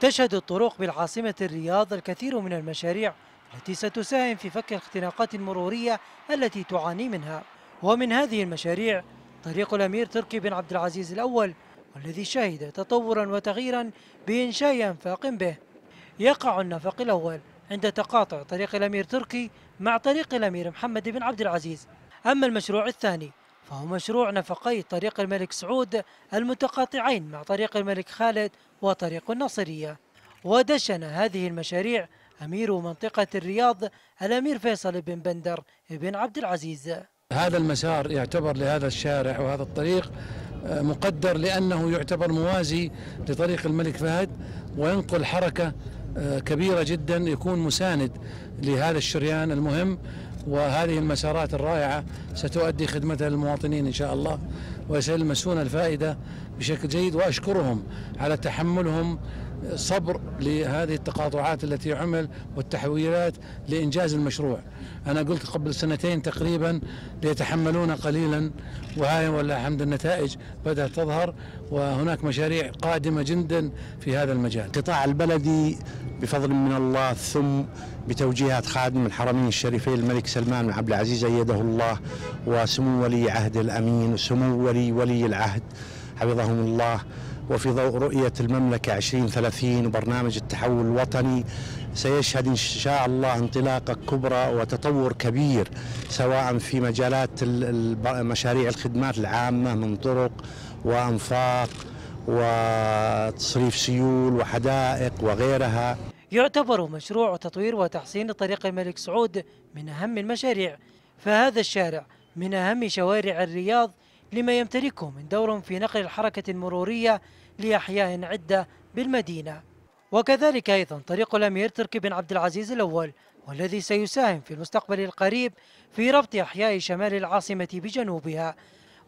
تشهد الطرق بالعاصمة الرياض الكثير من المشاريع التي ستساهم في فك الاختناقات المرورية التي تعاني منها. ومن هذه المشاريع طريق الأمير تركي بن عبد العزيز الأول والذي شهد تطورا وتغييرا بإنشاء أنفاق به. يقع النفق الأول عند تقاطع طريق الأمير تركي مع طريق الأمير محمد بن عبد العزيز. أما المشروع الثاني فهو مشروع نفقي طريق الملك سعود المتقاطعين مع طريق الملك خالد وطريق الناصرية. ودشن هذه المشاريع أمير منطقة الرياض الأمير فيصل بن بندر بن عبد العزيز. هذا المسار يعتبر لهذا الشارع وهذا الطريق آه، مقدر لأنه يعتبر موازي لطريق الملك فهد وينقل حركة آه، كبيرة جدا يكون مساند لهذا الشريان المهم. وهذه المسارات الرائعة ستؤدي خدمتها للمواطنين إن شاء الله وسيلمسون الفائدة بشكل جيد وأشكرهم على تحملهم صبر لهذه التقاطعات التي عمل والتحويلات لإنجاز المشروع. أنا قلت قبل سنتين تقريبا ليتحملون قليلا وهاي ولا الحمد النتائج بدأت تظهر وهناك مشاريع قادمة جدا في هذا المجال. القطاع البلدي بفضل من الله ثم بتوجيهات خادم الحرمين الشريفين الملك سلمان بن عبد العزيز أيده الله وسمو ولي عهد الأمين وسمو ولي ولي العهد حفظهم الله. وفي ضوء رؤية المملكة 2030 وبرنامج التحول الوطني. سيشهد إن شاء الله انطلاقة كبرى وتطور كبير سواء في مجالات مشاريع الخدمات العامة من طرق وأنفاق وتصريف سيول وحدائق وغيرها. يعتبر مشروع تطوير وتحسين طريق الملك سعود من أهم المشاريع فهذا الشارع من أهم شوارع الرياض لما يمتلكه من دور في نقل الحركة المرورية لأحياء عدة بالمدينة. وكذلك أيضا طريق الأمير تركي بن عبد العزيز الأول والذي سيساهم في المستقبل القريب في ربط أحياء شمال العاصمة بجنوبها.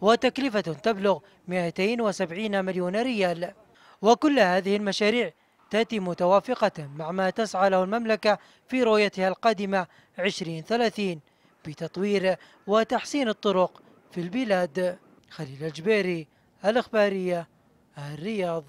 وتكلفة تبلغ 270 مليون ريال. وكل هذه المشاريع تأتي متوافقة مع ما تسعى له المملكة في رؤيتها القادمة 2030 بتطوير وتحسين الطرق في البلاد. خليل الجبيري الإخبارية الرياض.